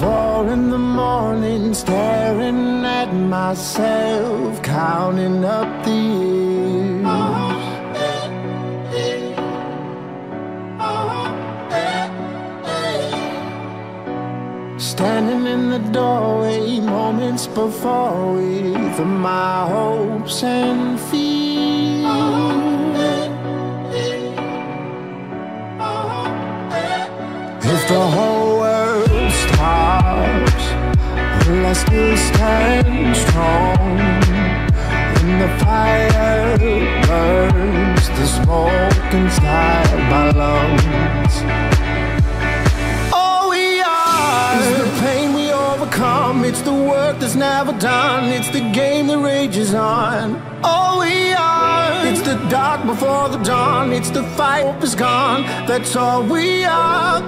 four in the morning, staring at myself, counting up the years. Standing in the doorway, moments before with my hopes and fears. If the whole still stand strong? When the fire burns, the smoke inside my lungs. All we are is the pain we overcome. It's the work that's never done. It's the game that rages on. All we are, it's the dark before the dawn. It's the fight, hope is gone. That's all we are.